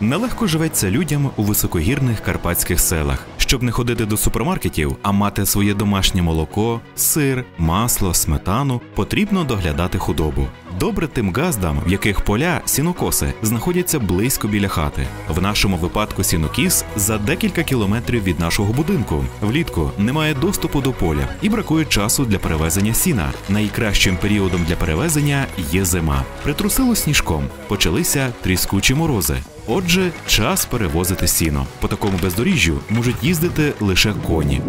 Нелегко живеться людям у високогірних карпатських селах. Щоб не ходити до супермаркетів, а мати своє домашнє молоко, сир, масло, сметану, потрібно доглядати худобу. Добре тим газдам, в яких поля сінокоси знаходяться близько біля хати. В нашому випадку сінокіс за декілька кілометрів від нашого будинку. Влітку немає доступу до поля і бракує часу для перевезення сіна. Найкращим періодом для перевезення є зима. Притрусило сніжком, почалися тріскучі морози. Отже, час перевозити сіно. По такому бездоріжжю можуть їздити лише коні.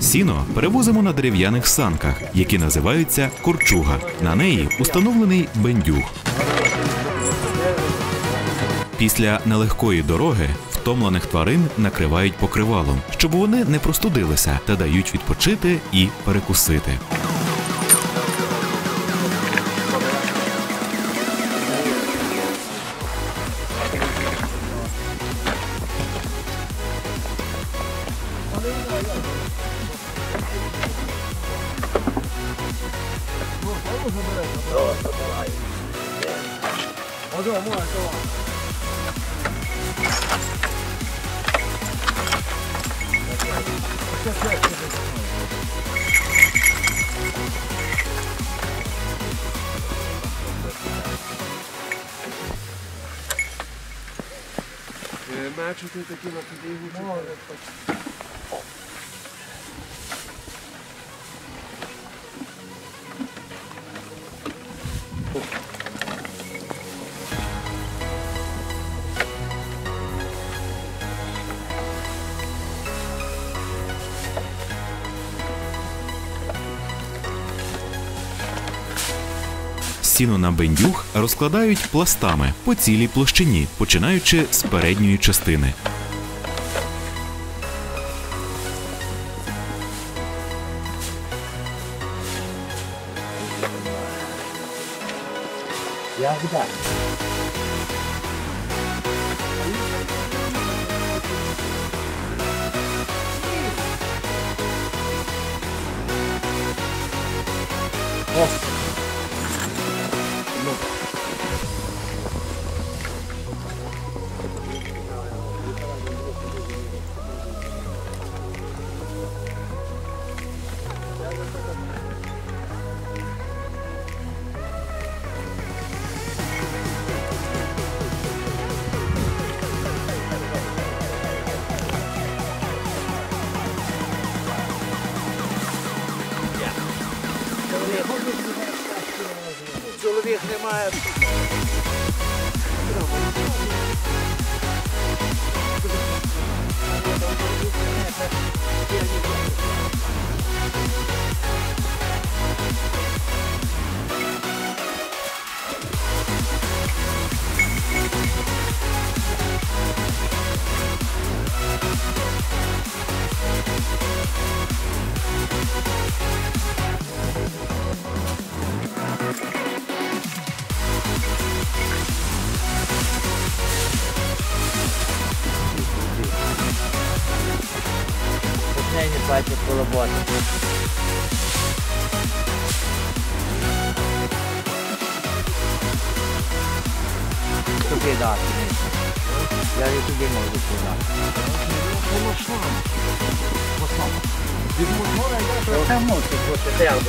Сіно перевозимо на дерев'яних санках, які називаються корчуга. На неї установлений бендюг. Після нелегкої дороги втомлених тварин накривають покривалом, щоб вони не простудилися та дають відпочити і перекусити. 我这我摸来这我。Már csütörtökön a kidéhúcsot. Сіно на бендюг розкладають пластами по цілій площині, починаючи з передньої частини. Ягда. my не бачить колоботи. Тобі дати. Я і тобі можу подати. Це мусить бути треба.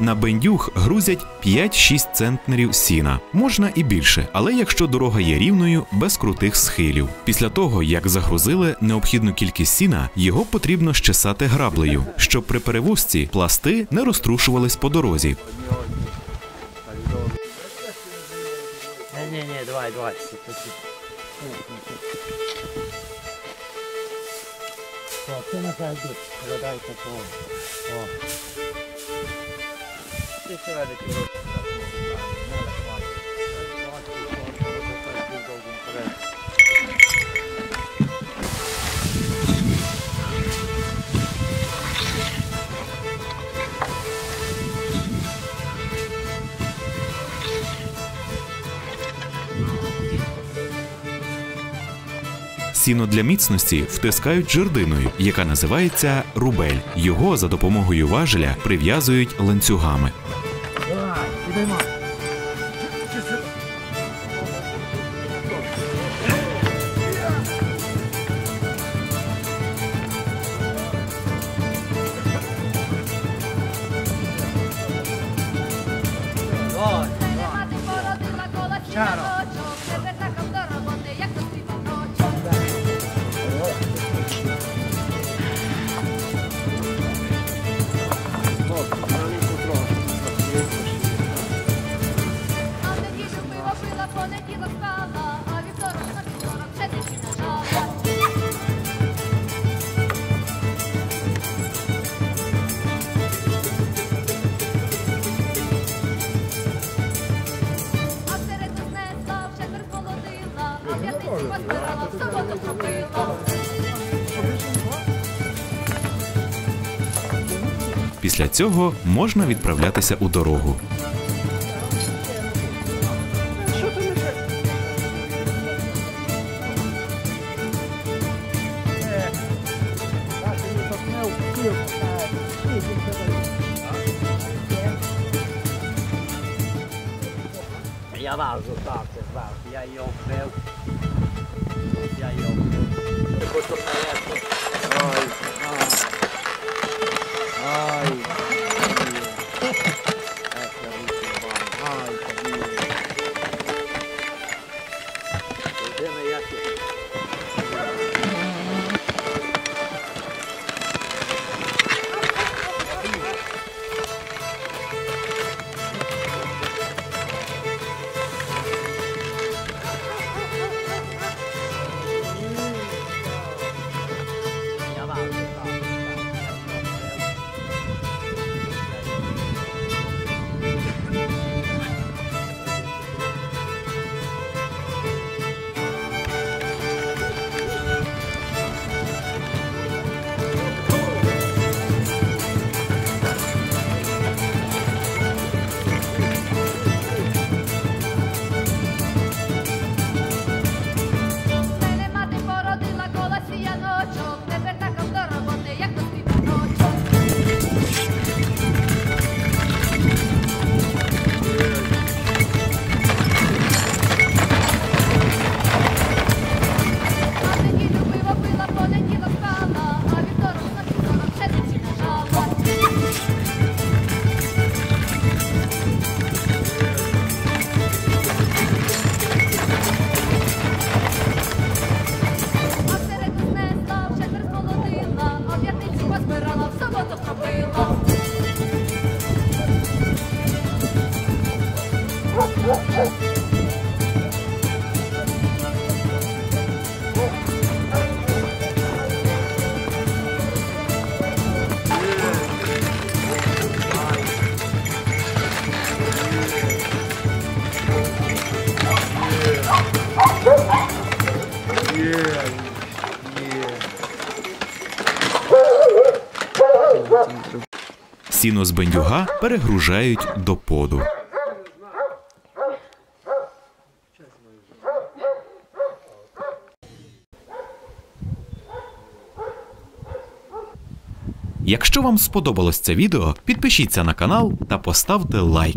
На бендюг грузять 5-6 центнерів сіна. Можна і більше, але якщо дорога є рівною, без крутих схилів. Після того, як загрузили необхідну кількість сіна, його потрібно щесати граблею, щоб при перевозці пласти не розтрушувались по дорозі. Ні, ні, давай, давай. О, це на жаль って人ができる。Сіно для міцності втискають жердиною, яка називається рубель. Його за допомогою важеля прив'язують ланцюгами. Давай, Після цього можна відправлятися у дорогу. Я вас так. Я її вбив. Я її вбив. Ой, ай. Ай. Людина як Сіно з бендюга перегружають до поду. Якщо вам сподобалось це відео, підпишіться на канал та поставте лайк.